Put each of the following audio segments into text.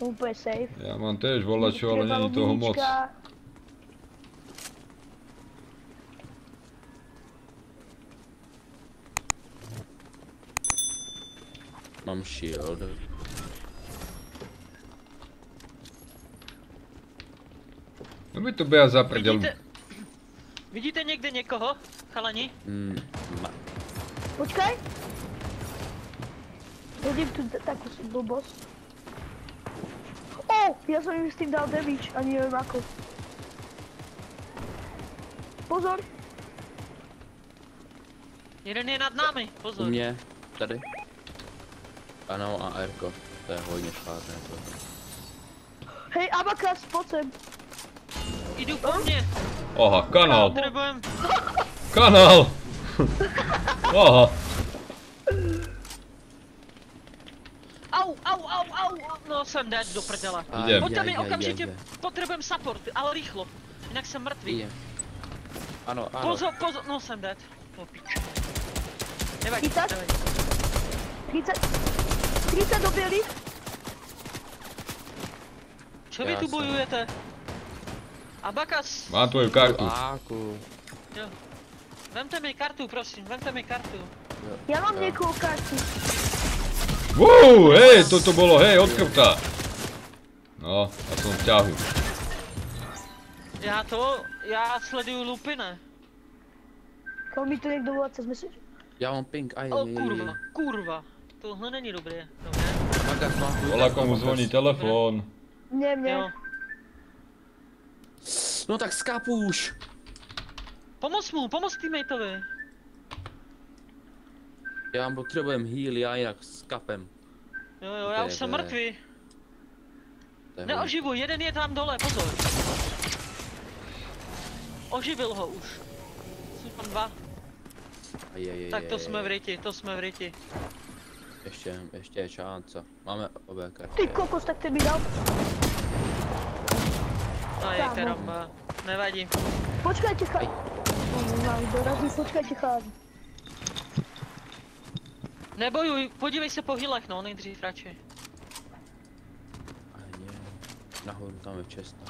Som úplne safe. Ja mám tiež volačo, ale není toho moc. Mám shield. No by to byla za prdel. Vidíte, vidíte někde někoho, chalani? Mm, ma, Počkaj. Vidím tu t- takú s- blbosť. O, ja som im s tým dal damage, ani neviem ako. Pozor, Jeden je nad námi, u pozor. mě, tady. Ano, a Erko. To je hodně špatné. To. hej Abakas, poď sem. Jdu po mně. Aha, kanál. Kanál! Aha. Au, au. No jsem dead do prdele. Jdem. Pojďte mi okamžitě, potřebujeme support, ale rychlo. Jinak jsem mrtvý. Ano, ano. Pozor, pozor, no jsem dead. To pič. Nevadí, nevadí. 30, 30 do. Co vy Já tu bojujete? Abakas, Mám tvoju kartu. Áku. jo. Vemte mi kartu, prosím, vemte mi kartu. Ja mám Jo. niekoho kartu. Wow, hej, toto bolo, hej, od krpta. No, ja som v ťahu. Já to, já sleduju lupine. Chal mi to niekto volať cez message? Já mám ping, aj, O aj, aj, kurva, aj. kurva. Tohle není dobré, dobré. Volá komu zvoní telefon. Nie, mne. Jo. No tak skápu už. Pomoz mu, pomoz teammateovi. Já vám potřebujem heal, já jinak s kapem. Jo, jo, já už jsem mrtvý. Neoživuj, jeden je tam dole, pozor. Oživil ho už. Jsou tam dva. Aj, aj, aj, Tak to aj, jsme v ryti, to jsme v ryti. Ještě, ještě je šance. Máme obě karty. Ty kokos, tak ten mi dal. No je karamba. Nevadí. Počkajte, chalani. No, mám dorazí, počkajte, chalani. Nebojuj, podívej se po hilech, no, nejdřív radši. Aj, nie. Nahoru tam je često.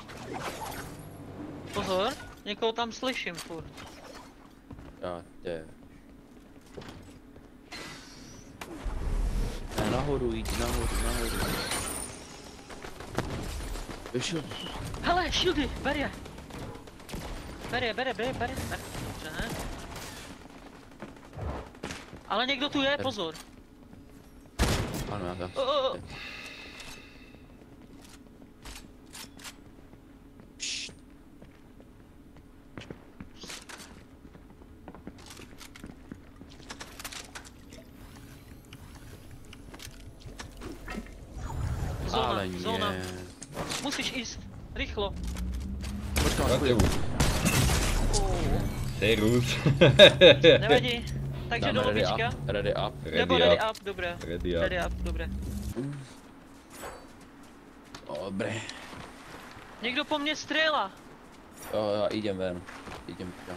Pozor, někoho tam slyším furt. Já, tě. Ne, nahoru, jít nahoru, nahoru. Vyšel. Hele, shieldy, ber je. Ber je, ber je, ber je, ber je. Ber. Dobře, ne? Ale někdo tu je, pozor. Ano, já tam. Zóna, Ale zóna. Musíš jíst. Rychlo. Tebu. Oh, Serus. nevadí. Takže do Dáme ready lobička. up, ready up. Nebo Ready up. up, dobré. Ready up. Ready up, dobré. Dobre. Někdo po mně střela. Jo, jo, idem ven. Idem tam.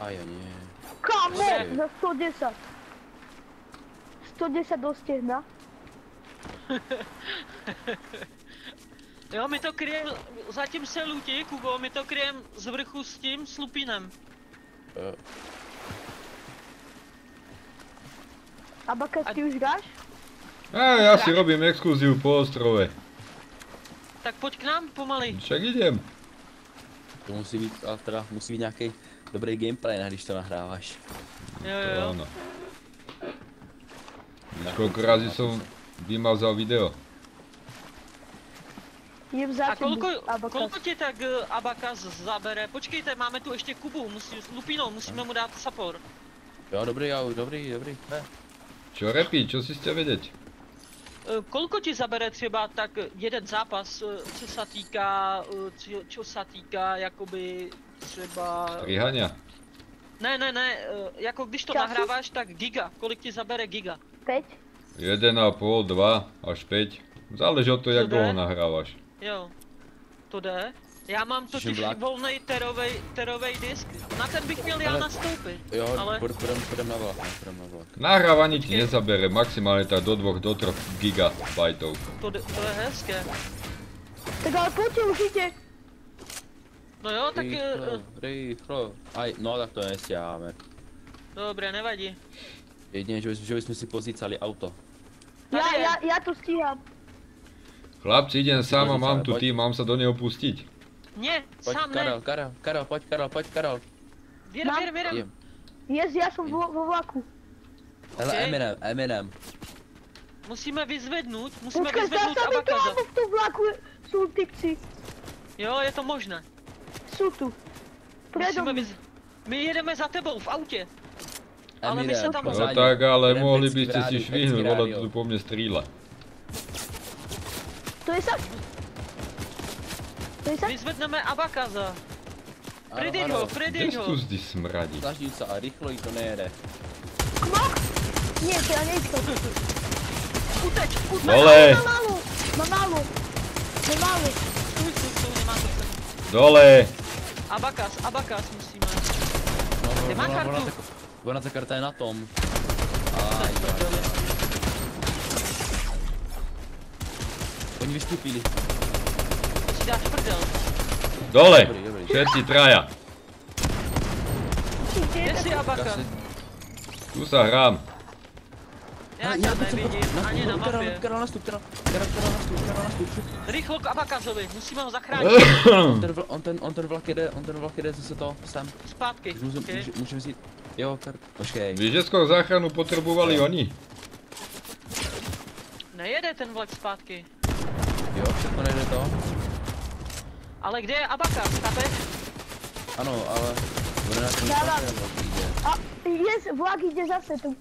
Aj, jo, nie. Kamo, za 110. 110 do stehna. Jo, my to kryjem, zatím se lutí, Kubo, my to kryjem z vrchu s tím, s lupinem. Jo. Abakas, ty už hráš? A ja si robím exkluziu po ostrove. Tak pojď k nám pomaly. Však idem. To musí být, ale teda musí být nějaký dobrý gameplay, ne, když to nahráváš. Jo, jo, jo. koľko razy som vymazal video? A kolko, kolko tě tak uh, Abakas zabere? Počkejte, máme tu ještě Kubu, musí, Lupino, musíme mu dát support. Jo, dobrý, jo, dobrý, dobrý. Ne. Čo repí, čo si ste vedieť? Eh, Kolko ti zabere třeba tak jeden zápas, eh, co se týká, eh, co, čo se týká jakoby třeba... Strihania? Ne, ne, ne, eh, jako když to Času? nahráváš, tak giga, kolik ti zabere giga? 5. 1,5, 2 až 5. Záleží od toho, jak dlho nahrávaš. Jo, to jde. Já mám totiž vlak. volný terovej, terovej disk. Na ten bych měl já Ale- nastoupit. Jo, Ale půjdem, půjdem, na vlak, no, půjdem na vlak. Nahrávanie ti nezabere maximálne tak do 2 do 3 gigabajtov. to, to je hezké. Tak ale pojďte určitě. No jo, tak eh, Rychlo, rychlo. Aj, no tak to nestíháme. dobré, nevadí. Jedině, že, bys- že bychom si pozícali auto. Já, je. já, já to stíhám. Chlapci, idem sám a mám tu tým, mám sa do neho pustiť. Ne, Pojď, sám Karel, ne. Karel, Karel, pojď, Karel, pojď, Karel. Vědem, Mám-. Jdem. Jest, já jsem vo, vo vlaku. Hele, Okej. Eminem, Eminem. Musíme vyzvednout, musíme Počkej, vyzvednout zase mi to abakaza. mám v tom vlaku. Jsou typci. Jo, je to možné. Jsou tu. Musíme vyz... My jedeme za tebou v autě. Ale my se tam- No pozadí. tak ale Jeden mohli pecký by ste si vole rádio. tu po mne stříle. To je sač. Vyzvedneme abakaza. Ano. ho, Kde prydiť ho. zdi smradí? Snažím se a rychlo jí to nejede. Knok. Nie, to já nejsem. Uteč, uteč. Dole, Mám málo. Mám málo. Mám málo. Stůj, stůj, stůj, nemá to cenu. dole. Abakas, abakas musíme. No, Nemá ona, kartu. ona, ta, ona ta karta je na tom. Aj, v prdeli. oni vystupili. Prdel. Dole, Dobrý, dobrý. všetci traja. Kde si abakas? Kasi- Tu sa hrám. Já tě nevidím, ani na mapě. Nastup, nastup, nastup. šup. Rychlo k abakazovi, musíme ho zachránit. On ten, on ten, on ten vlak jede, on ten vlak jede zase to, sem. Zpátky. Můžeme, si, jo, Karel, počkej. Víš, že skoro záchranu potrebovali oni. Nejede ten vlak zpátky. Jo, všechno nejde to? Ale kde je abakas, chápeš? Ano, ale... Bude na ten Dávám. A jest, vlak jde zase. To,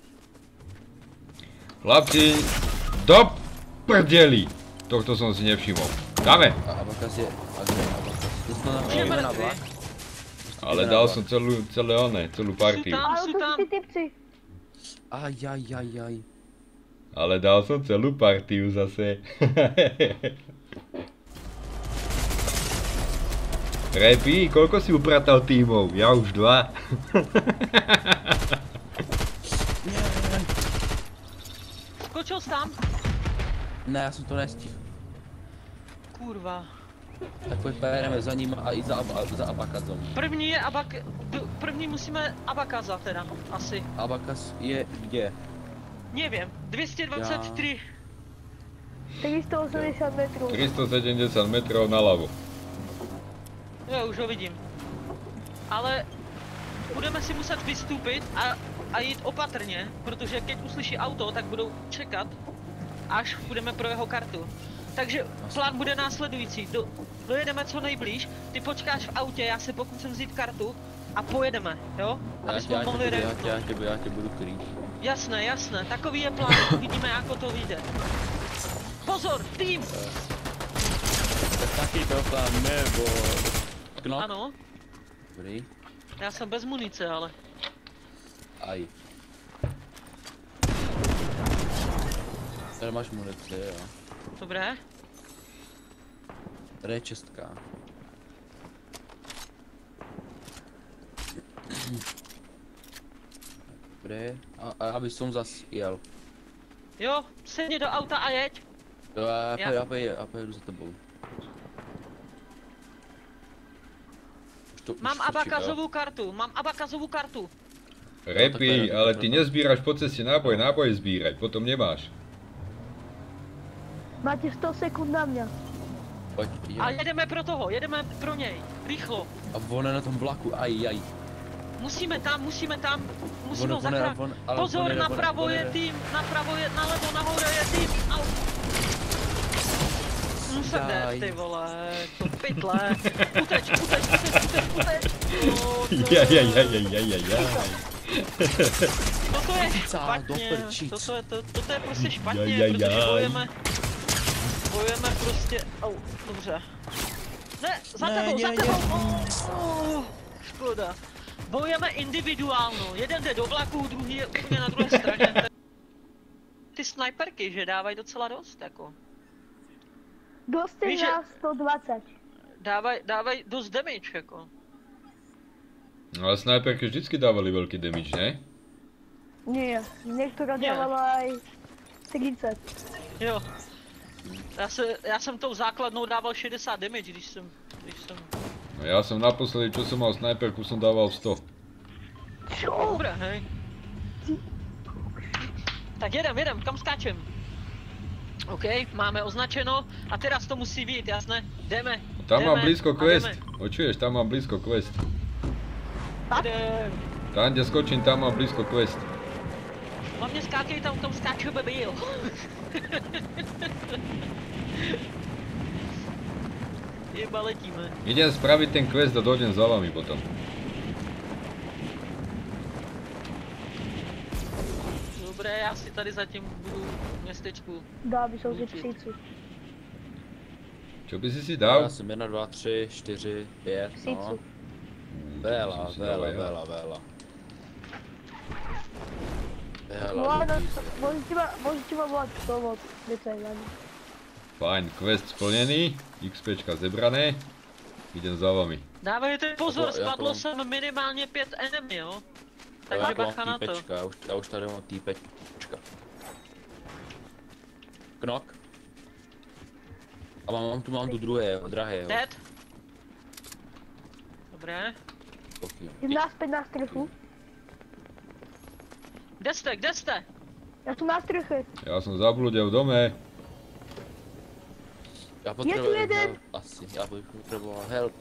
Chlapci, do prdeli. Tohto som si nevšimol. Dáme. A Abakas je, a kde je Abakas? To jsme na, je na vlak. Ale dal som celú, celé. Tam ale jsou to tam. jsou ty typci. Aj, aj, aj, aj. Ale dal som celú partiu zase. Repi, koľko si upratal tímov? Ja už dva. Skočil jsi tam? Ne, já jsem to nestihl. Kurva. Tak pojď pojedeme za ním a i za, Ab- za Abakazom. První je abak... První musíme abakaza teda, asi. Abakas je kde? Nevím, 223. 380 metrů. 370 metrov naľavo. Jo, už ho vidím. Ale budeme si muset vystoupit a, a jít opatrně, protože keď uslyší auto, tak budou čekat, až půjdeme pro jeho kartu. Takže plán bude následující. Do, dojedeme co nejblíž, ty počkáš v autě, já se pokusím vzít kartu a pojedeme, jo? Já Aby jsme já tě, mohli budu, já tě, já tě, já tě budu krýt. Jasné, jasné, takový je plán, uvidíme jako to vyjde. Pozor, tým! Tak taky to plán, nebo... Knok? Ano, Dobrý. já jsem bez munice, ale Aj. Tady máš munici, jo. dobré. Tady je čestka. Dobrý. A, a aby som zas jel. Jo, sedni do auta a jeď. Jo, já, já, Já- já, pojedu, já pojedu za tebou. Už to, už Mám točím, jo. abakazovou kartu, mám abakazovou kartu. Repi, ale ty nezbíraš po ceste náboj, náboj zbírať, potom nemáš. Máte 100 sekund na mě. Pojď, A jedeme pro toho, jedeme pro něj. Rychlo. A on je na tom vlaku, aj, aj. Musíme tam, musíme tam. Musíme ho zachránit. Pozor, napravo je- tým, napravo je, nalevo, nahoře je tým. Au. Musím Daj. ty vole, to pytle. Uteč, uteč, uteč, uteč, uteč. O, to- Jaj, jaj, jaj, jaj, jaj, jaj, jaj. Toto je špatně, toto je, to, toto je prostě špatně, Jaj, jaj, protože bojujeme, bojujeme prostě, au, dobře. Ne, za tebou, za tebou, oh, škoda. Bojujeme individuálno, jeden jde do vlaku, druhý je úplně na druhé straně. Ty snajperky, že dávají docela dost, jako. Doste Víš, že- na 120. dávaj, dávaj dost damage jako. No ale snajperky vždycky dávali veľký damage, ne? Nie, niektorá Nie. dávala aj 30. Jo. Já, se, já jsem tou základnou dával 60 damage, když jsem, když jsem... No ja som naposledy, čo som mal snajperku, som dával 100. Čo? Dobré, hej. Tak jedem, jedem, kam skáčem? OK, máme označeno a teraz to musí být, jasné? Jdeme. Tam jdeme mám blízko quest. jdeme. Počuješ, tam mám blízko quest. Jdem. Tam, kde skočím, tam mám blízko quest. Hlavně skákej tam, kam skáče byl. Jeba letíme. Idem spraviť ten quest a dojdem za vami potom. Dobré, já si tady zatím budu v městečku. Dá by Určite. psíci. Čo by si si Já dal? jsem 1, 2, 3, 4, 5, no. Vela, vela, vela, vela. No Vela. Fajn, quest splnený, XPčka zebrané. Idem za vami. Dávejte pozor, Jako- jako spadlo mám- sem minimálně pět enemy, jo? Já Takže tu mám bacha na to. týpečka, já už, já už tady mám týpečka. Knok. A mám, mám tu, mám tu druhého, drahého. Dead. Dobré. Naspäť na strechu. Kde jste, kde jste? Ja som na streche. Ja som zabludil v dome. Já potřebuji jeden. help, asi, já bych potřeboval help.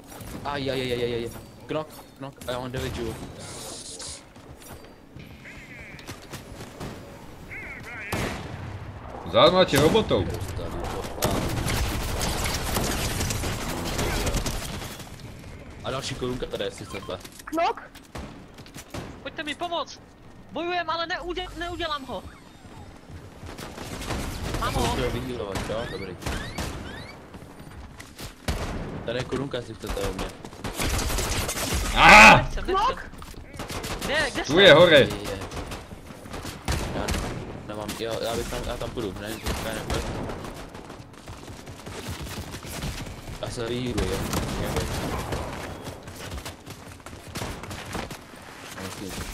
Aj, aj, aj, aj, aj, aj. Knok, knok, a já mám 9 joule. Dostali to. A další korunka tady, jestli chcete. Knok? Pojďte mi pomoct. Bojujem, ale neudě, neudělám ho. Mám ho. Musíme vyhýlovat, jo? Dobrý. Tady je korunka, jestli chcete od mě. Nechcem, nechcem. Kde, kde Tu je hore. Je, je. Já nemám, jo, já bych tam, já tam půjdu, ne, to ne, ne, Já se vyhýluji, jo.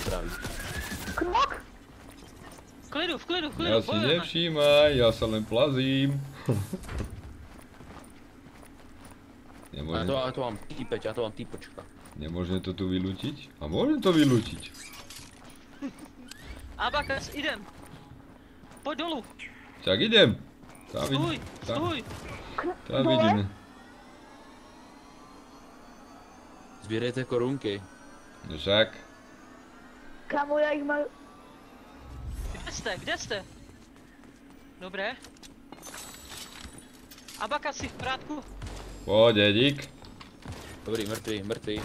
Se. Knok? V klidu, v klidu, v klidu, Ja si bojujeme. nevšímaj, ja sa len plazím. Já Nemôžem, to, já to mám týpeč, já to mám týpočka. to tu vylúčiť? A môžem to vylúčiť. Abakas, idem. Pojď dolů. Však idem. Tam, Stůj, vidím, tam, stůj. tam Dole? vidím. Sbírejte korunky. No však. Kamo, ja ich mám... Kde jste, kde jste? Dobré. Abakas si v prátku. Pohode, dík. Dobrý, mrtvý, mrtvý.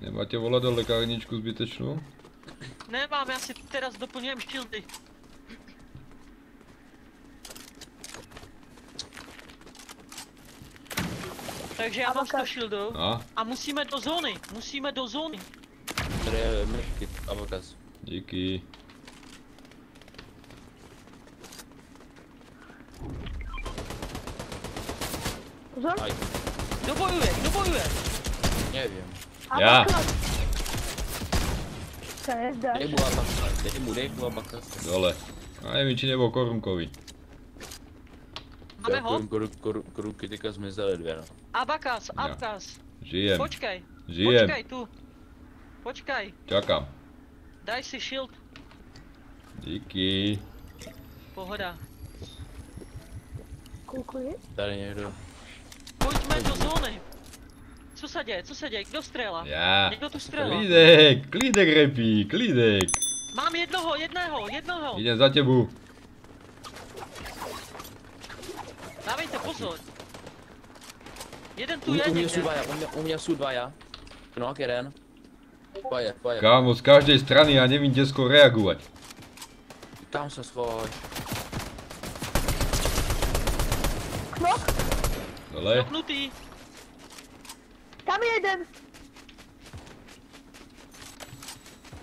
Nemáte volať do lekárničku zbytečnú? Nemám, já si teraz doplňujem shieldy. Takže já mám 100 Abakas. shieldů A, a musíme do zóny, musíme do zóny. Tady je mrtvý, avokas. díky. Pozor. Kdo bojuje, kdo bojuje? nevím. Ja. Abakas. Sa nezdáš. Dej mu abakas, dej mu, dej mu abakas. Dole. A neviem, či nebol korunkový. Máme ho? Korun, korun, korunky teďka zmizely dvě, no. Abakas. Abakas. Žijem, Počkej, žijem. počkej tu. Počkej, Čakám. daj si shield. Díky. Pohoda. Je? Tady někdo. Pojďme do zóny. Co se děje, co se děje, kdo střela? Ja. Někdo tu střela. Klídek, klídek repí, klídek. Mám jednoho, jednoho, jednoho. Idem za tebu. Dávejte pozor. Jeden U, tu je u mě jsou někde. dva, já, u mě, u mě jsou dva já. Knok jeden. Poje, poje. Kámo, z každej strany ja nevím, kde skôr reagovať. Tam se svoj. Knok? Dole. Knutý. Tam je jeden.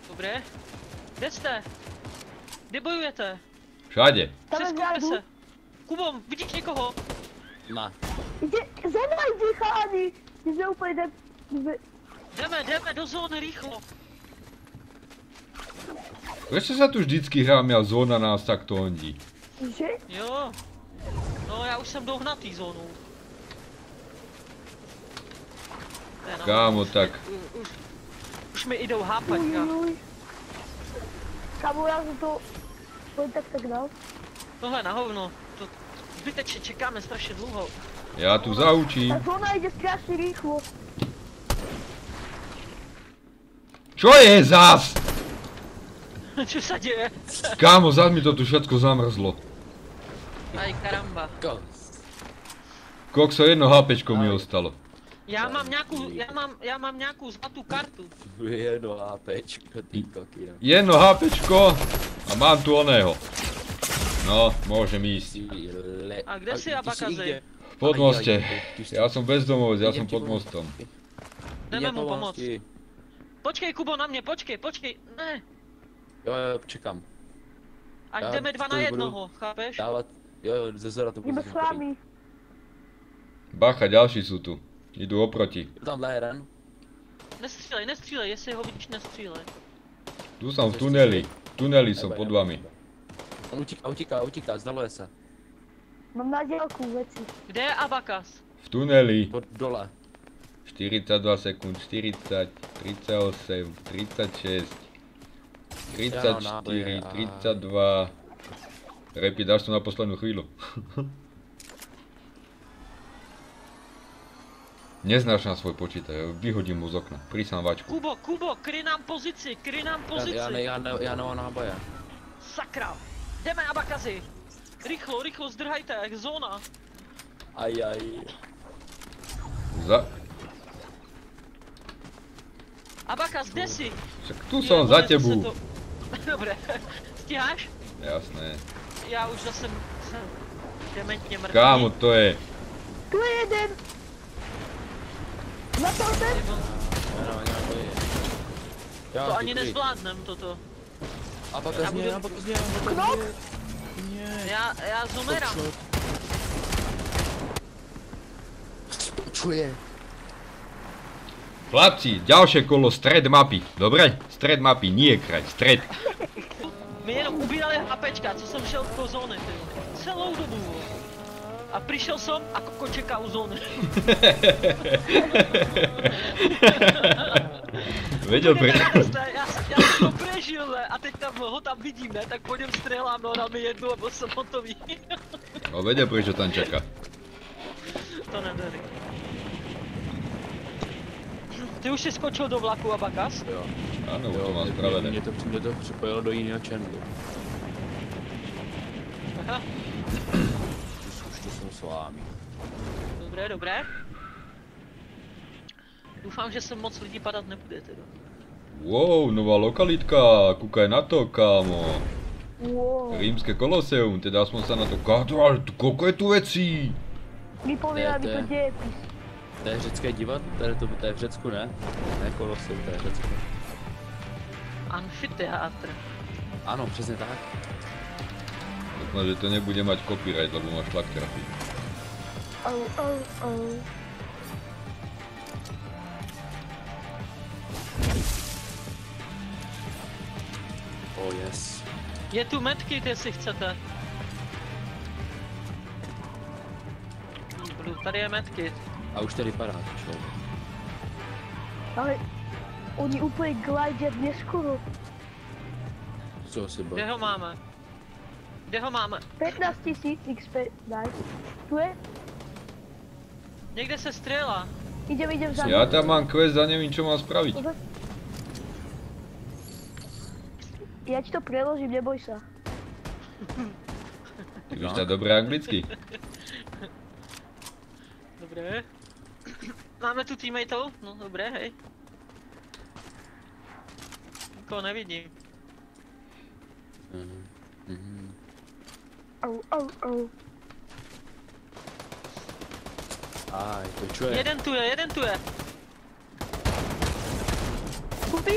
Dobré. Kde jste? Kde bojujete? Všade. Tam je se. Kubo, vidíš někoho? Ne. Jde, za mnou jde chalani. Ty jsme úplně ne- Jdeme, jdeme do zóny rychlo. Prečo sa tu vždycky hráme a zóna nás takto hondí? Že? Jo. No já už jsem dohnatý zónou. Na- Kámo, tak U- Už, už mi jdou hápat, já. uj. Kamo, já jsem to... Jen tak tak dal. Tohle na hovno. To zbytečně čekáme strašně dlouho. ja tu zaučím. Ta zóna jde strašně rýchlo. Čo je zas? Co se děje? Kámo, zas mi to tu všetko zamrzlo. Aj karamba. Kokso, jedno HPčko mi ostalo. Já mám nějakou, já mám, já mám nějakou zlatou kartu. Jedno APčko, ty kokino. Jedno HPčko a mám tu oného. No, môžem ísť. Ty le... A kde si, Abakazy? kde? Pod Aj, aj, moste. aj, ty si- Ja som bezdomovec, som ti pod mostom. Jdeme mu pomoct. Počkej, Kubo, na mě, počkej, počkej. Ne, Jo, jo, čekám. ať Já jdeme dva na jednoho, chápeš? Dávat, jo, jo, ze zora to s vámi. Bacha, ďalší sú tu. Idú oproti. Je tam jeden. Nestřílej, nestřílej, jestli ho vidíš, nestřílej. Tu som v tuneli. V tuneli som pod vami. On utíká, utíká, utíká, zdaluje se. Mám na dělku věci. Kde je Abakas? V tuneli. Pod dole. 42 sekúnd, 40, 38, 36, 34, 32. Repi, dáš to na poslednú chvíľu. Neznáš na svoj počítač, vyhodím mu z okna. Prísam vačku. Kubo, Kubo, kry nám pozici, kry nám Já, pozici. já, ne, já, ne, já nemám náboje. Sakra. Jdeme, Abakazy. Rychlo, rychlo, zdrhajte, jak zóna. Aj, aj. Za... Abakas, kde si? Však tu som za Vole, to Dobré, stíháš? Jasné. Já už zase jsem dementně mrtvý. Kámo, to je... Tu je jeden. Na to ten? Já To ani nezvládnem toto. A pak Já z budu- a pak z mě, a pak mě. Ne. Já, já zomerám. Čuje. Chlapci, ďalšie kolo stred mapy. Dobre? Stred mapy, nie kraj, stred. My jenom ubírali HPčka, co jsem šel do zóny, ty. vole. Celou dobu. A přišel jsem a koko čeká u zóny. Vedel pre... Já jsem to prežil, ne? A teď tam ho tam vidím, ne? Tak po něm střelám, no na mi jednu a byl jsem hotový. No vedel prečo tam čaká. to neberu. Ty už si skočil do vlaku, Abakas? Jo. Áno, Jo, to mám spravené. Mě to, mě to připojilo do jiného channelu. Aha, už to jsem s vámi. dobré, dobré. Doufám, že se moc lidí padat nebude teda. Wow, nová lokalitka, kúkaj na to, kámo. Wow. Rímske koloseum, teda aspoň sa na to... Kámo, ale je tu vecí? Vypovídá mi to to je- dějepis. To je řecké divadlo? To je, to, to je v Řecku, ne? Ne Kolosseum, to je Řecko. Amfiteátr. Ano, přesně tak. Dúfam, že to nebude mať copyright, lebo máš tlak trafiť. Au, au, au. Oh yes. Je tu medkit, jestli chcete. Tady je medkit. A už tady padá, čo? Ale oni úplně glidě neskoro. Co si Kde byl? ho máme? Kde ho máme? 15 tisíc XP, nice. Tu je? Někde se střela. Idem, idem za ním. tam mám quest a nevím, čo mám spraviť. Pozor. Ja ti to preložím, neboj sa. Ty víš tak dobré anglicky. Dobré. Máme tu teammateov? No dobré, hej. Nikoho nevidím. Mhm. Mhm. Au, au, au. Aj? Jeden tu je, jeden tu je. Kupí?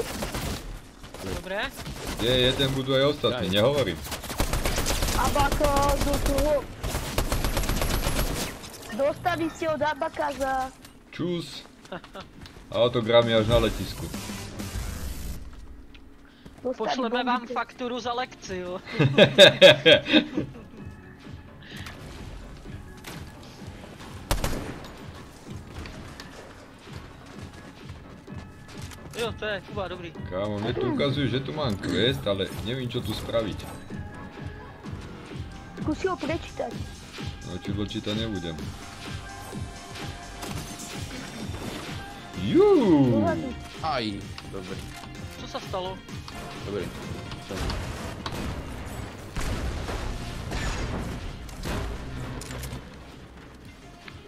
Dobré. Je, jeden budú aj ostatní, nehovorím. Abaka do toho. Dostali ste od Abakaza. Čus. Autogramy až na letisku. Pošleme vám fakturu za lekci, jo. Jo, to je Kuba, dobrý. Kámo, mne tu ukazujú, že tu mám quest, ale nevím, čo tu spraviť. Skúsi ho prečítať. No čudlo čítať nebudem. Juuu. Uhadni. Aj, dobrý, Co se stalo? dobrý.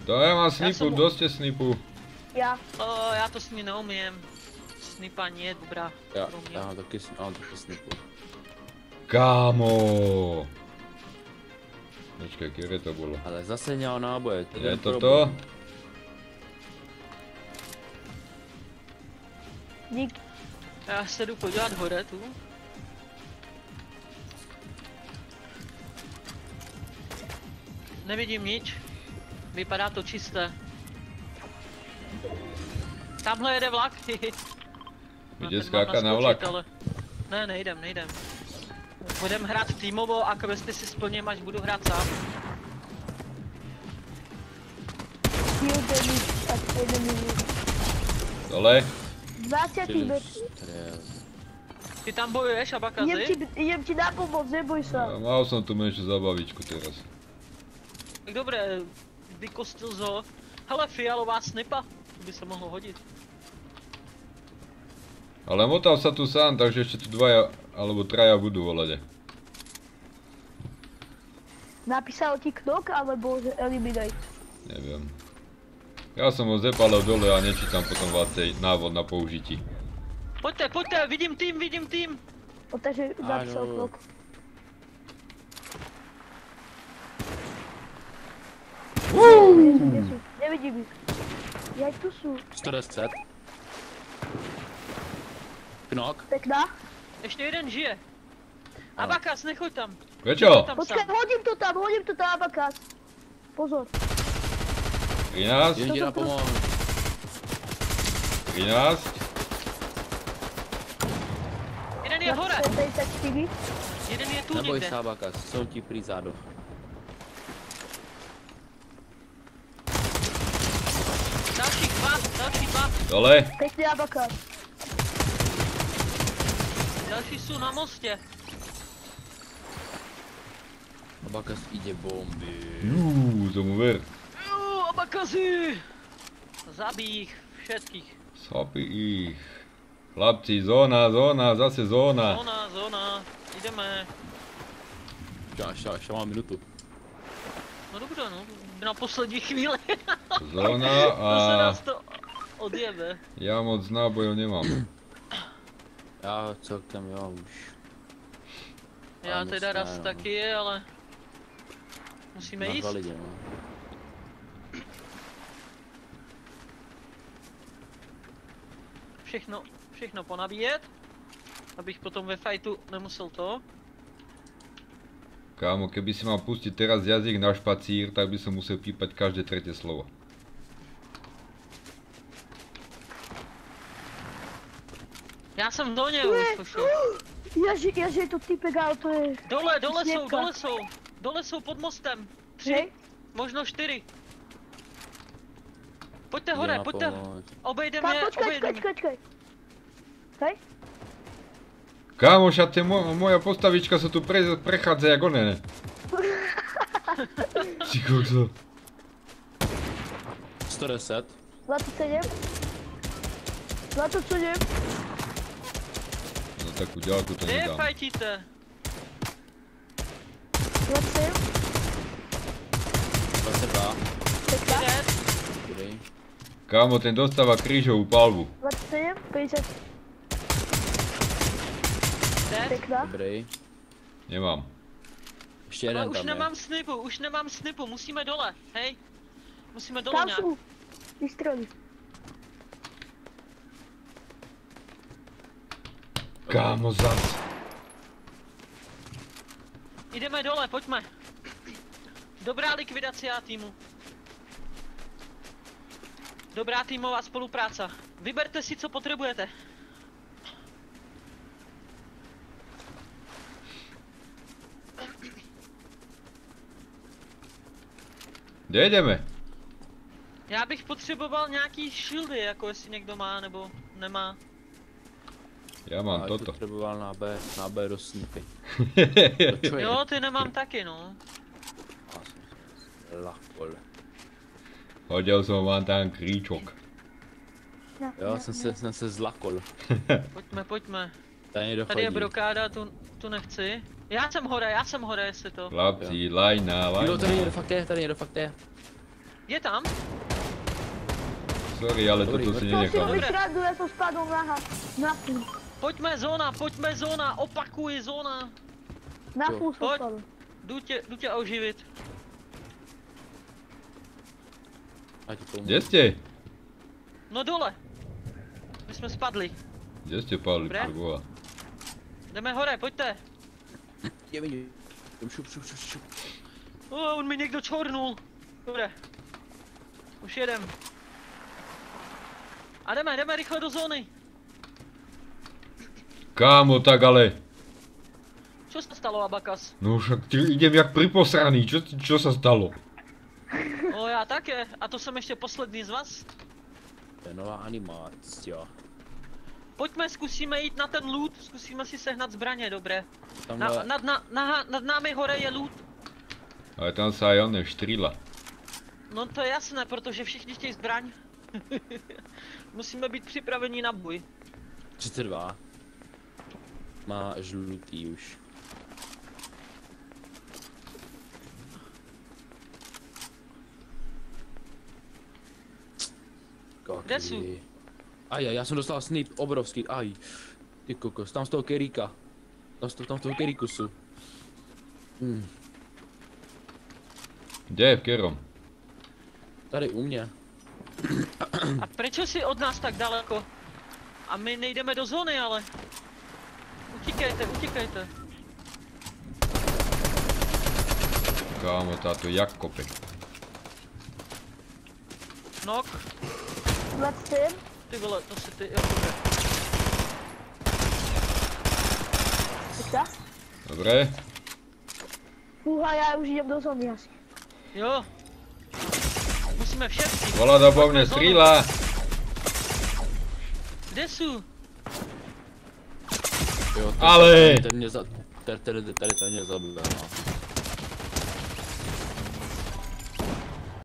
To ja mám snipu, dosť je snipu. Ja. O, já to s ní neumím. Snipaní je dobrá. Já, pro mě. já mám taky, já mám taky snipu. Kámo. Počkej, které to bolo? Ale zase měl náboje. to Je to to? Dík. Já se jdu podívat hore tu. Nevidím nič. Vypadá to čisté. Tamhle jede vlak. Mám skákať na vlak. ale- Ne, nejdem, nejdem. Budem hrát týmovou a questy si splním, až budu hrát sám. Dole? 20 Ty tam bojuješ, Abakazy? ti, idem ti na pomoc, neboj sa. A Mal som tu menšiu zabavičku teraz. Tak dobré, vykostil zo. Hele, fialová snipa. To by se mohlo hodit. Ale motal sa tu sám, takže ešte tu dvaja, alebo traja budú volade. Napísal ti knok, alebo že eliminate. Neviem. Ja som ho zepalil dole a nečítam potom viacej návod na použití. Pojďte, pojďte, vidím tým, vidím tým. O, takže napísal knok. Nevidím ich. Jak tu sú? 110. Knok. Pekná. Ještě jeden žije. Abakas, nechoď tam. Počkaj, sám. hodím to tam, hodím to tam, Abakas. Pozor. 13? Jen ti to- na pomoc. 13? Jeden je hore, 54. jeden je tu Neboj někde. se, Abakas, jsou ti prý zádo. Další dva, další dva, Dole? Pekný Abakas. Další jsou na mostě. Abakas ide bomby. Juuu, tomu ver. Juuu, abakazy! Zabij ich všetkých. Sapi ich. Chlapci, zóna, zóna, zase zóna. Zóna, zóna, jdeme. Ještě, ještě, ještě mám minutu. No dobře, no, na poslední chvíli. Zóna To se a nás to odjebe. ja moc nábojov nemám. Já celkem jo už. Já Ale teda raz ne, no. taky, ale musíme Na jíst. dva lidi, no. Všechno, všechno ponabíjet, abych potom ve fightu nemusel to. Kámo, keby si mal pustiť teraz jazyk na špacír, tak by som musel pípať každé tretie slovo. Já jsem do něj už pošel. Jaže, jaže je to typek, ale to je... Dole, dole jsou, dole jsou. Dole jsou pod mostem. Tři, Hej? možno čtyři. Pojďte hore, na pojďte. pomoc. Obejdeme počkaj, obejdeme. počkaj, počkaj. Hej? Kámo, však tie mo moja postavička sa tu pre prechádza jak ne? Ty kokso. 110. 27. 27. Takú ďalku to Kde nedám. fajtíte? 27. 22. Pekná. Kde? Dobrý. Kámo, ten dostáva krížovú palbu. 27. 50. Kde? Pekná. Dobrý. Nemám. Ještě Ale jeden už tam nemám je. snipu, už nemám snipu, musíme dole, hej. Musíme dole Tam nějak. Vystreli. Kámo, zas. Jdeme dole, pojďme. Dobrá likvidace a týmu. Dobrá týmová spolupráce. Vyberte si, co potřebujete. Kde jdeme? Já bych potřeboval nějaký shieldy, jako jestli někdo má, nebo nemá. Já mám Já toto. potřeboval na B, na B do je? Jo, ty nemám taky, no. Lakol. Hodil jsem vám tam kríčok. Ne, Jo, jsem se, jsem se zlakol. Pojďme, pojďme. Tady někdo Tady je brokáda, tu, tu nechci. Já jsem hore, já jsem hore, jestli to. Chlapci, lajna, Jo, lajna. tady někdo fakt je, tady někdo fakt je. Je tam? Sorry, ale Dobrý, toto si. To si nenechám. vykraduje, to spadlo na, na půl. Pojďme zóna, pojďme zóna, opakuji zóna. Na půl se Pojď. Jdu tě, jdu tě oživit. Kde jste? No dole. My jsme spadli. Kde jste padli, preboha? Jdeme hore, pojďte. Je vidím. Šup, šup, šup, šup. O, on mi někdo čornul. Dobré. Už jedem. A jdeme, jdeme rychle do zóny. Kámo, tak ale. Co se stalo, Abakas? No však ty idem jak priposraný, čo, čo sa stalo? O, já také. A to jsem ještě poslední z vás. To je nová animace. Pojďme, zkusíme jít na ten loot, zkusíme si sehnat zbraně, dobré. Na, Tamhle, nad, na, na, nad námi hore je loot. Ale tam sa aj on štríla. No to je jasné, protože všichni chtějí zbraň. Musíme být připraveni na boj. 32. Má žlutý už. Kde. Aj, aj, já jsem dostal snip obrovský, aj. Ty kokos, tam z toho keríka. Tam z toho, tam z toho keríku jsou. Hmm, Kde je v kerom? tady u mě. A proč si od nás tak daleko? A my nejdeme do zóny, ale. Utíkejte, utíkejte. Kámo, táto jak kope. Nok, Let tím. ty vole, to si ty, jo, dobré. Teďka. Dobre? Fúha, já už jdem do zóny asi. Jo. Musíme všetci. Volá do po mne, stříla! Kde jsou? Jo, Ale- Tady mě za... Tady, tady, tady, tady mě zabil, no.